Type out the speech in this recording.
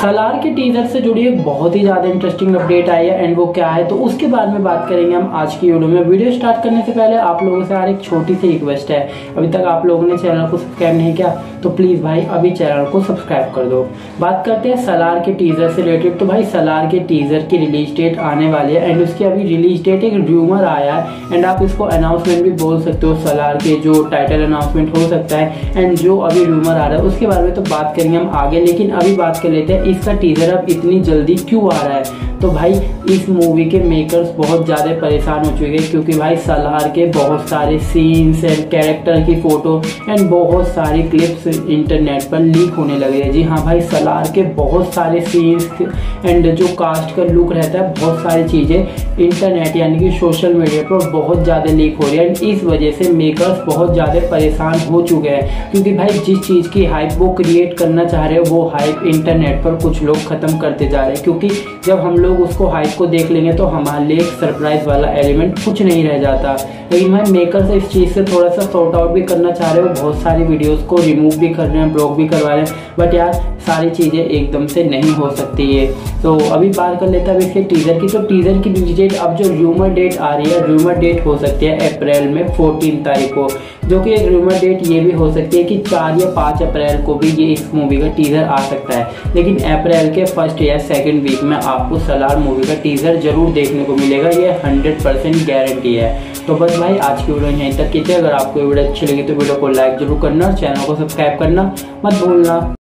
सलार के टीजर से जुड़ी एक बहुत ही ज़्यादा इंटरेस्टिंग अपडेट आई है एंड वो क्या है? तो उसके बारे में बात करेंगे हम आज की वीडियो में। वीडियो स्टार्ट करने से पहले आप लोगों से यार एक छोटी सी रिक्वेस्ट है। अभी तक आप लोगों ने चैनल को सब्सक्राइब नहीं किया तो प्लीज़ भाई अभी चैनल को सब्सक्राइब कर दो। बात करते हैं सलार के टीजर से रिलेटेड तो भाई सलार के टीजर की रिलीज़ डेट आने वाली है एंड उसकी अभी रिलीज़ डेट एक र्यूमर आया है एंड आप इसको अनाउंसमेंट भी बोल सकते हो, सलार के जो टाइटल अनाउंसमेंट हो सकता है एंड जो अभी र्यूमर आ रहा है, उसके बारे में तो बात करेंगे हम आगे, लेकिन अभी बात कर लेते हैं इसका टीजर अब इतनी जल्दी क्यों आ रहा है? तो भाई, इस मूवी के मेकर्स बहुत ज़्यादा परेशान हो चुके हैं क्योंकि भाई सलार के बहुत सारे सीन्स एंड कैरेक्टर की फ़ोटो एंड बहुत सारी क्लिप्स इंटरनेट पर लीक होने लगे हैं। जी हाँ भाई सलार के बहुत सारे सीन्स एंड जो कास्ट का लुक रहता है, बहुत सारी चीज़ें इंटरनेट यानी कि सोशल मीडिया पर बहुत ज़्यादा लीक हो रही है एंड इस वजह से मेकर्स बहुत ज़्यादा परेशान हो चुके हैं। क्योंकि भाई, जिस चीज़ की हाइप वो क्रिएट करना चाह रहे हैं, वो हाइप इंटरनेट पर कुछ लोग ख़त्म करते जा रहे हैं। क्योंकि जब हम लोग उसको हाइप को देख लेंगे तो हमारे लिए सरप्राइज़ वाला एलिमेंट कुछ नहीं रह जाता। लेकिन भाई मेकर इस चीज़ से थोड़ा सा सॉर्ट आउट भी करना चाह रहे हो, बहुत सारी वीडियोस को रिमूव भी कर रहे हैं ब्लॉक भी करवा रहे हैं बट यार सारी चीज़ें एकदम से नहीं हो सकती है। तो अभी बात कर लेते हैं अब इसके टीज़र की। तो टीज़र की डेट अब जो र्यूमर डेट आ रही है र्यूमर डेट हो सकती है अप्रैल में फोर्टीन तारीख को। जो कि एक रूमर डेट ये भी हो सकती है कि चार या पाँच अप्रैल को भी ये इस मूवी का टीज़र आ सकता है। लेकिन अप्रैल के फ़र्स्ट या सेकेंड वीक में आपको सलार मूवी का टीज़र ज़रूर देखने को मिलेगा। ये हंड्रेड परसेंट गारंटी है। तो बस भाई, आज की वीडियो यहीं तक की अगर आपको वीडियो अच्छी लगी तो वीडियो को लाइक ज़रूर करना चैनल को सब्सक्राइब करना मत भूलना।